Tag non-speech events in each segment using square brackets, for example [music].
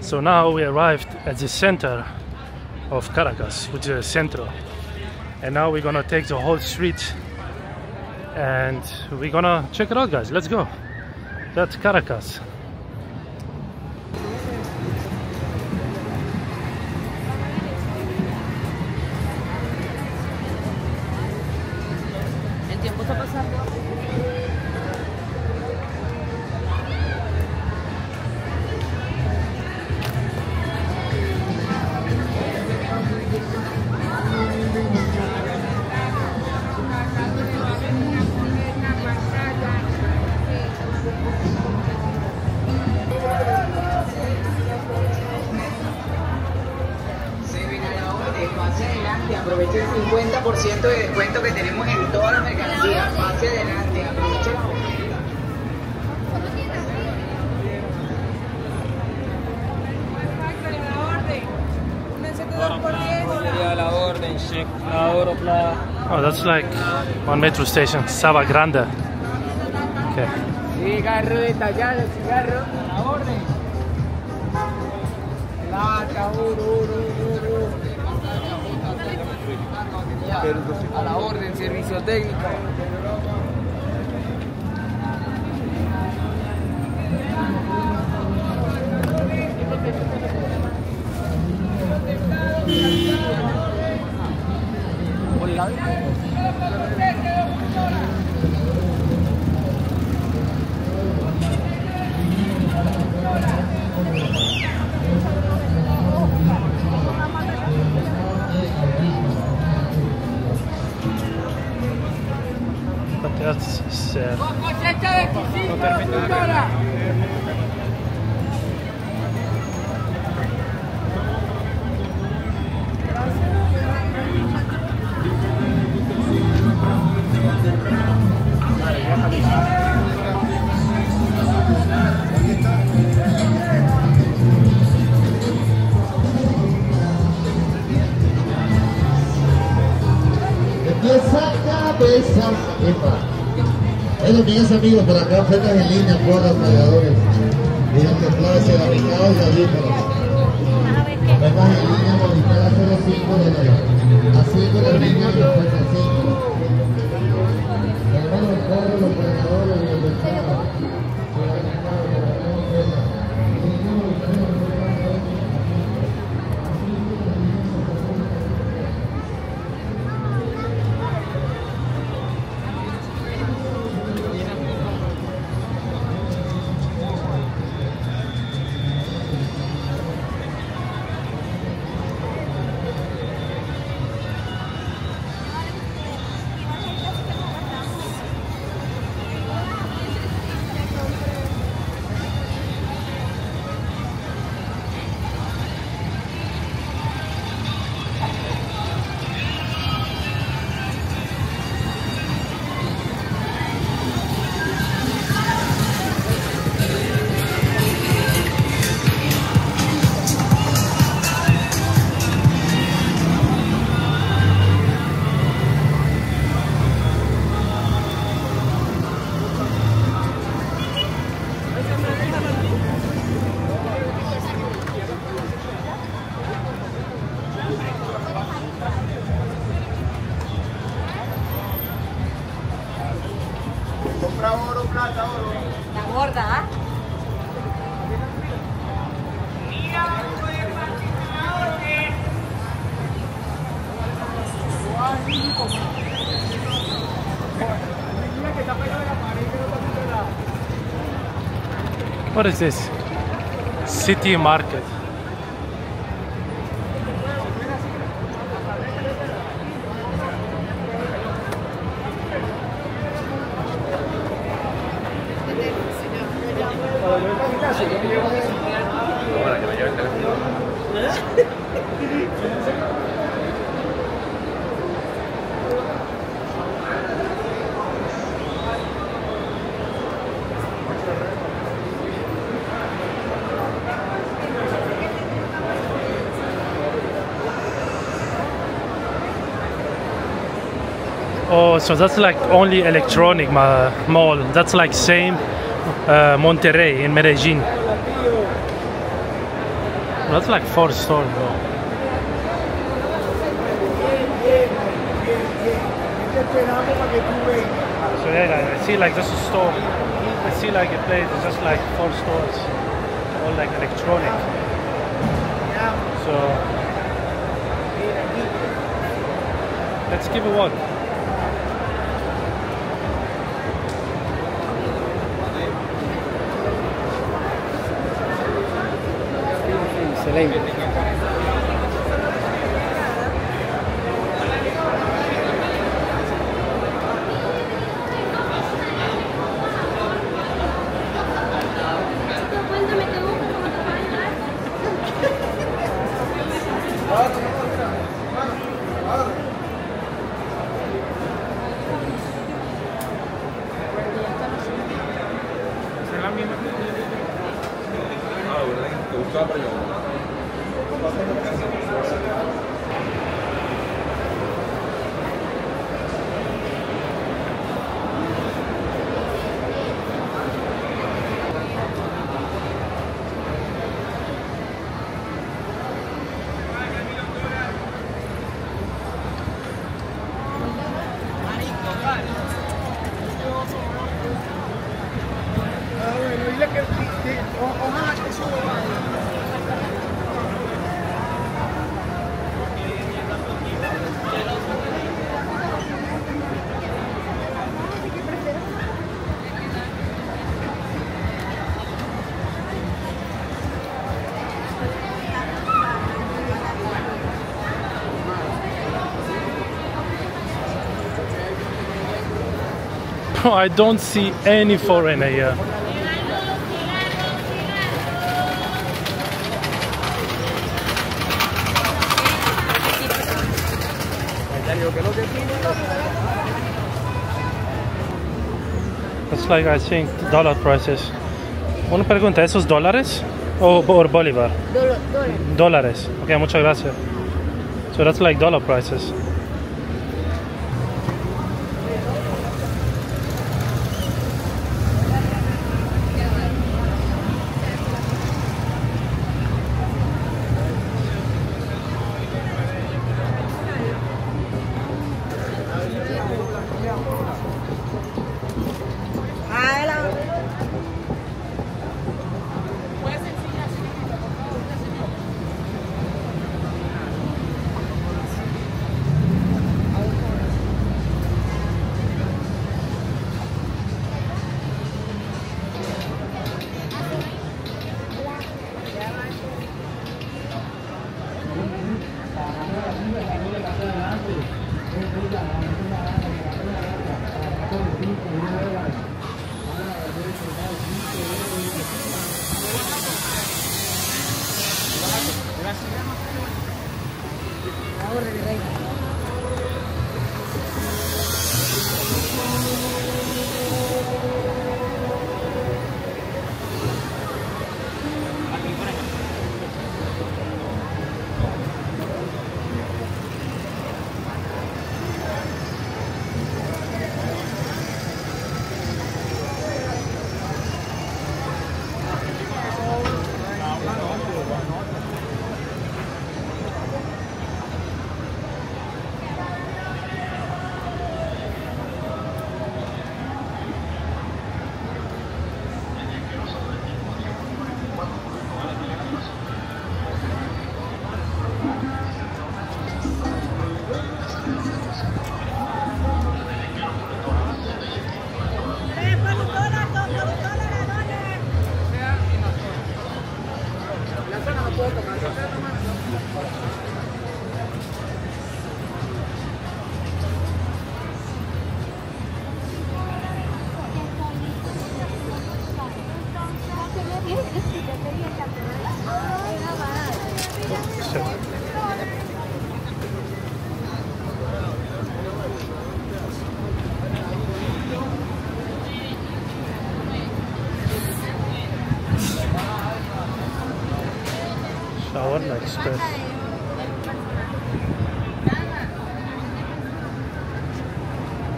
So now we arrived at the center of Caracas, which is Centro. And now we're gonna take the whole street and we're gonna check it out guys. Let's go. That's Caracas. Oh, that's like one metro station, Saba Grande. Okay. Cigarro detallado, cigarro. La orden. Lata, oro, oro, oro, oro. A la orden, servicio técnico. Grazie, serve. Non per 10 amigos por acá, ofertas en línea, porras, pagadores. Digan que clase, barricados y audífonos. Ofertas en línea, modificadas solo 5 dólares. A 5 de dólares. What is this? City Market. So that's like only electronic ma- mall. That's like same uh, Monterrey in Medellin. That's like four stores, bro. So yeah, I see like just a store. I see like a place. It's just like four stores, all like electronic. So let's give Salamat. [laughs] I don't see any foreigner here. Like I think dollar prices. Una pregunta, ¿esos dólares o por bolívar? Dólares. Okay, muchas gracias. So that's like dollar prices. Shower like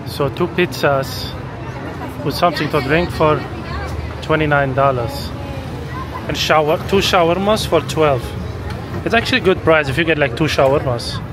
So two pizzas with something to drink for $29 and shower two shawarmas for 12 It's actually a good price if you get like two shawarmas.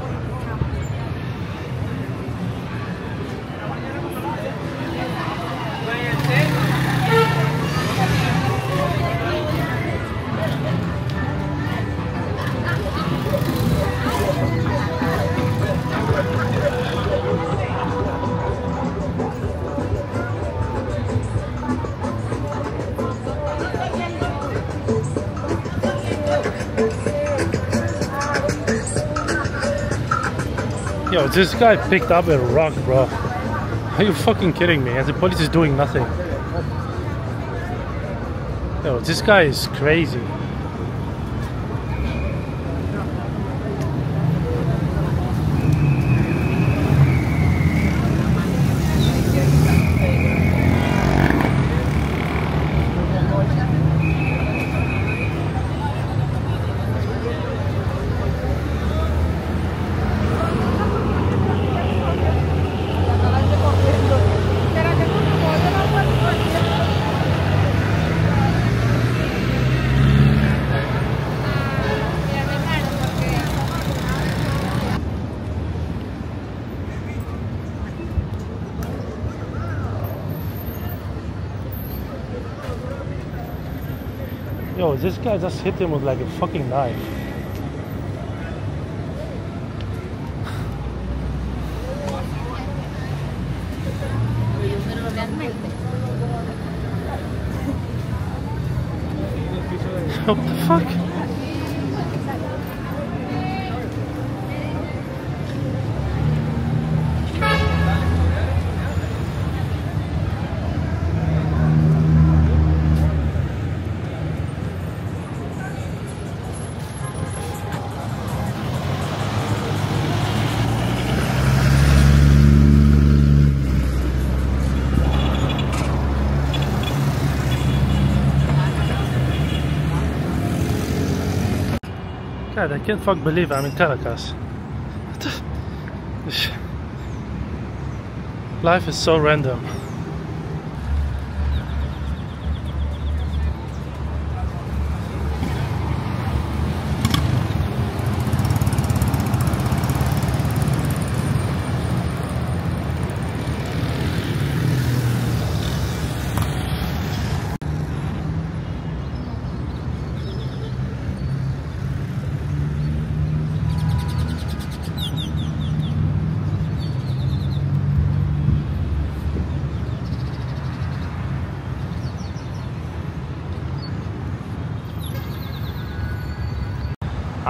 This guy picked up a rock, bro. Are you fucking kidding me? And the police is doing nothing. Yo, this guy is crazy. Yo, this guy just hit him with like a fucking knife. Pero realmente. what the fuck? God, I can't fuck believe I'm in Caracas. [sighs] Life is so random.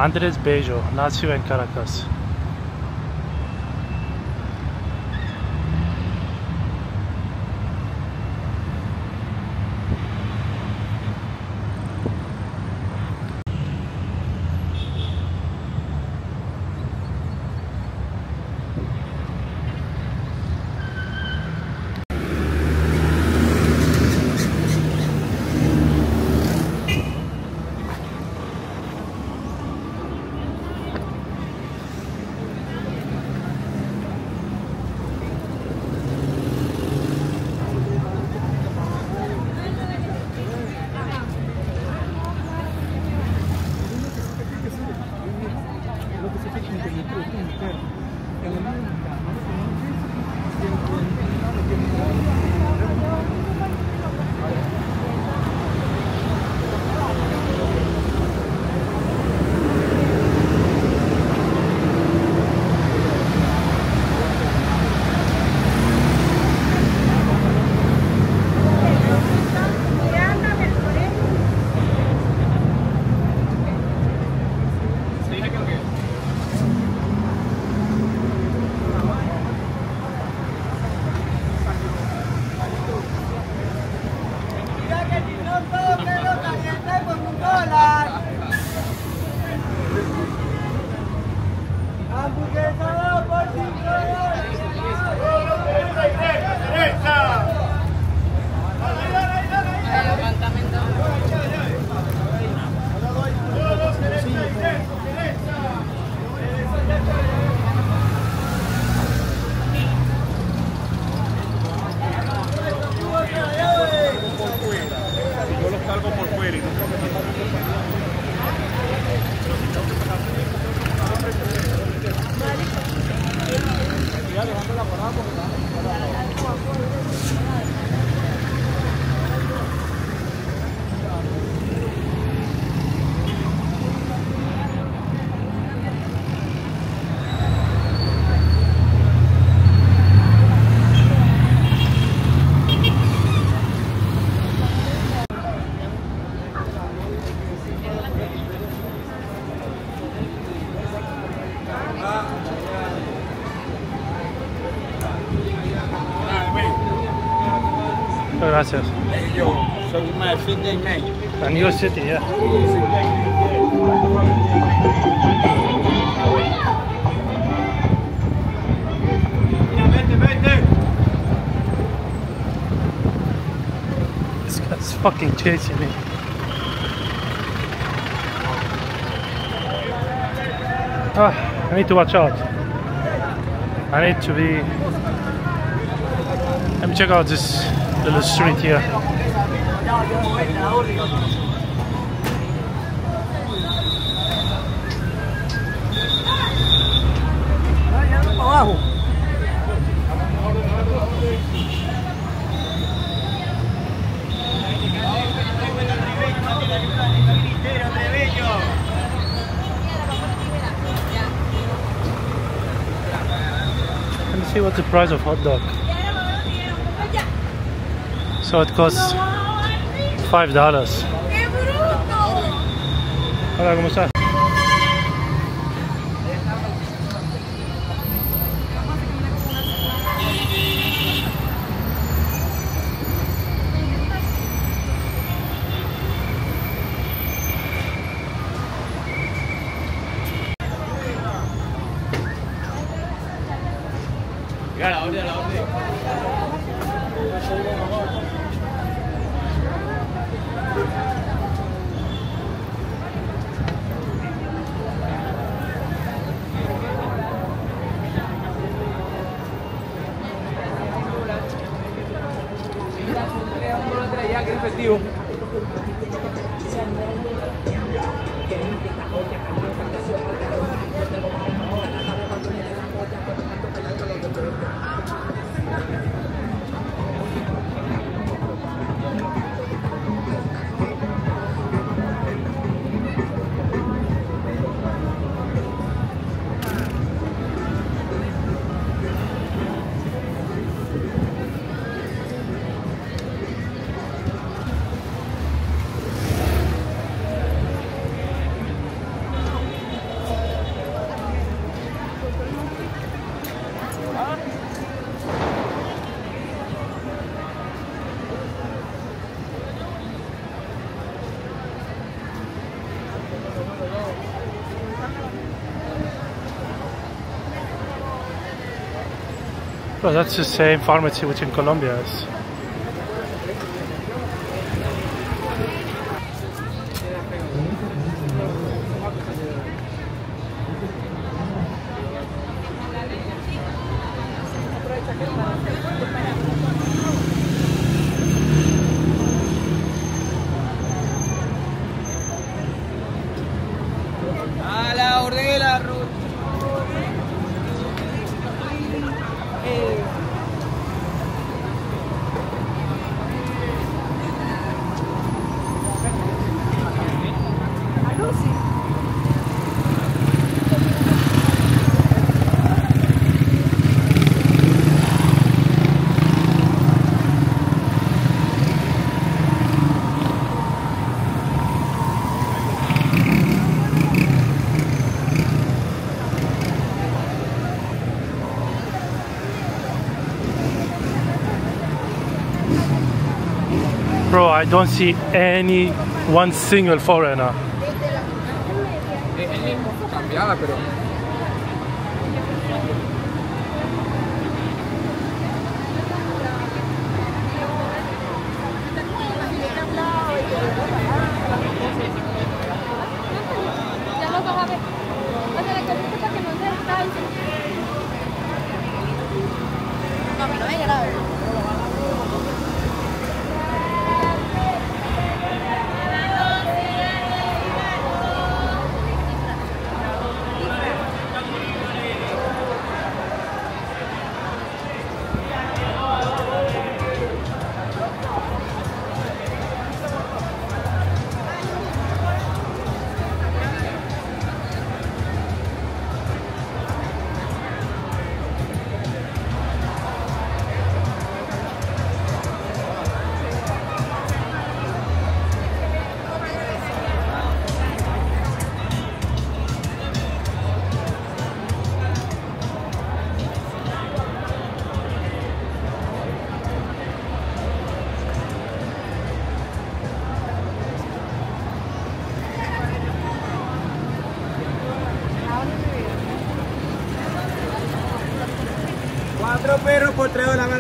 Andres Bello nació en Caracas. Gracias. Yo soy más fin de mes. And your city, yeah. This guy's fucking chasing me. Ah, I need to watch out. I need to be. Let me check out this little street here. Let me see what's the price of hot dog. So it costs five dollars. Hola, ¿cómo estás? aquí efectivo. Well, that's the same pharmacy which in Colombia is. I don't see any one single foreigner.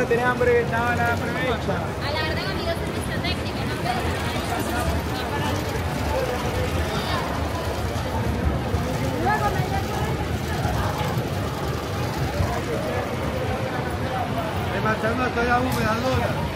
tenés hambre que estaba la aprovecha. A la verdad, amigos, es nuestra técnica, no Luego me Remachando hasta la húmeda, Dora.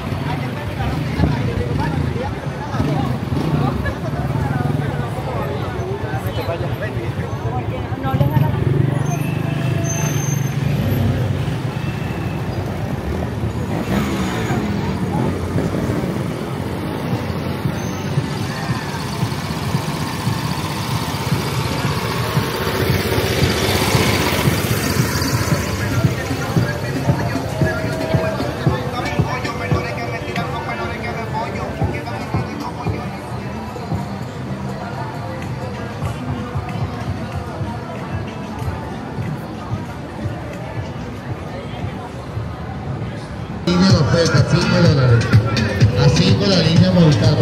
Oferta, 5 dólares. A 5 la línea Movistar,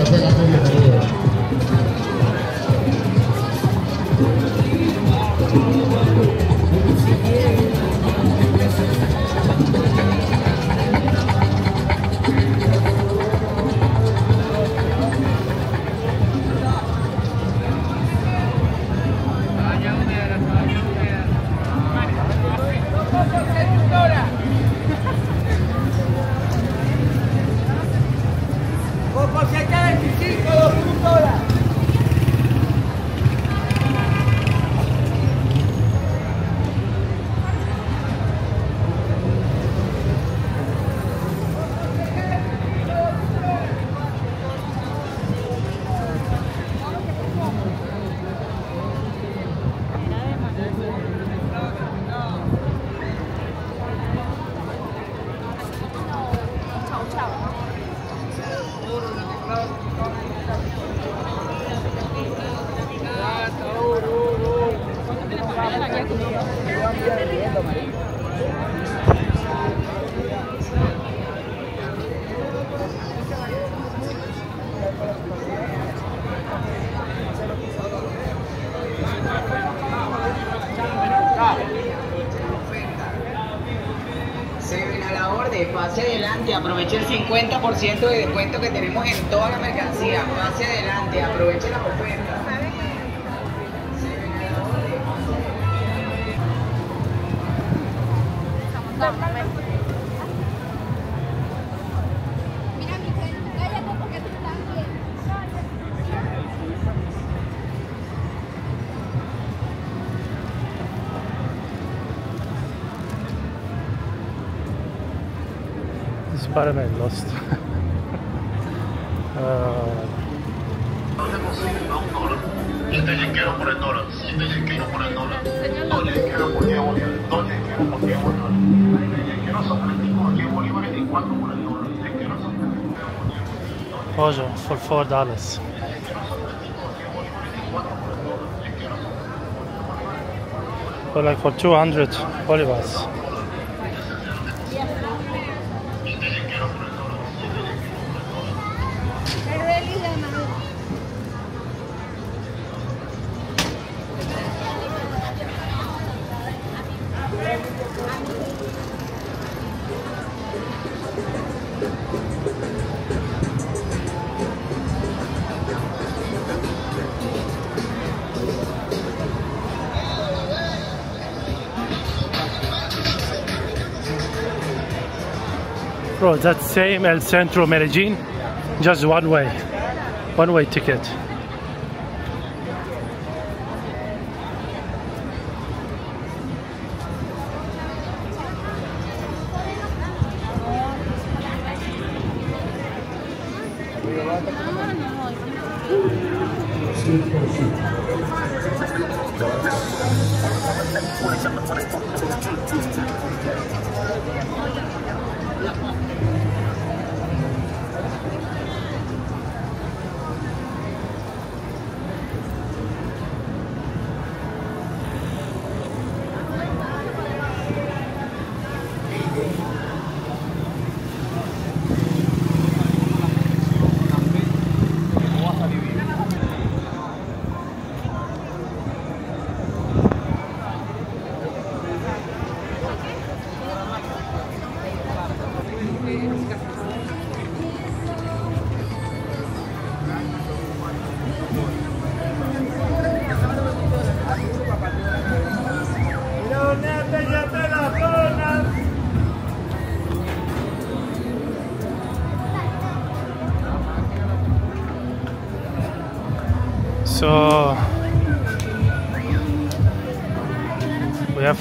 10% de descuento que tenemos en toda la mercancía. Hacia adelante, aprovechen la oferta. Spider-Man lost. [laughs] Uh, Ojo for four dollars. For like for two hundred bolivars. Bro, that same El Centro Medellin, just one way, one way ticket.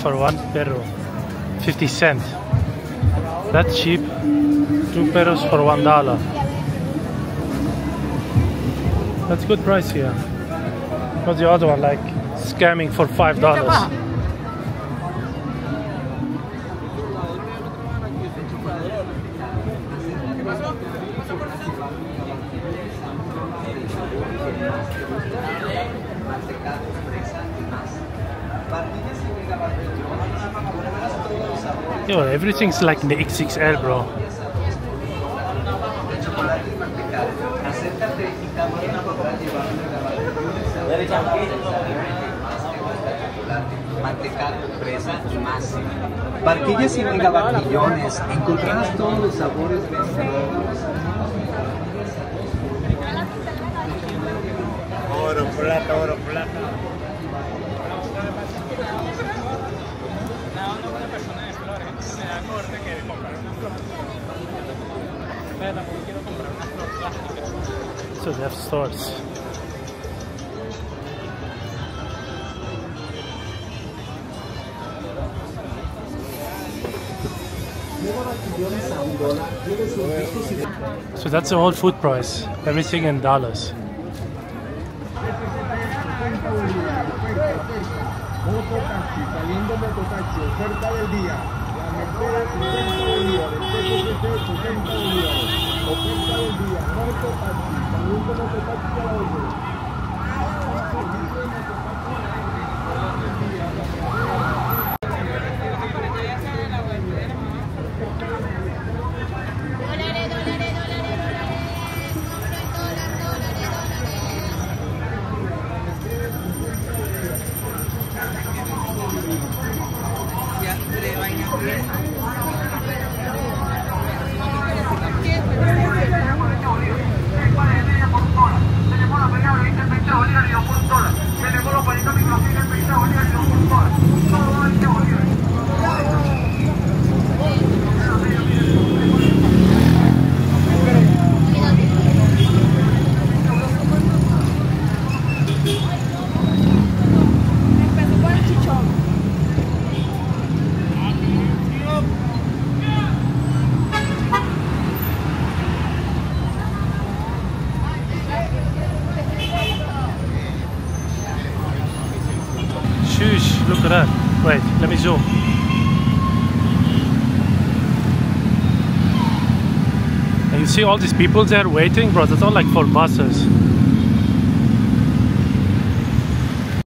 For one perro 50 cent. That's cheap. Two perros for one dollar. That's good price here. What's the other one like scamming for five dollars? Yo, everything's like in the XXL, bro. mantecado, fresa y más. Barquillas y mega barquillones, encontrarás todos los sabores venezolanos. Oro, plata, oro, So they have stores. So that's the whole food price. Everything in dollars. quedan 60 bolívares, 60 bolívares, 80 del día, no es total, saludos como total, ya lo all these people there waiting, bro. That's all like for buses.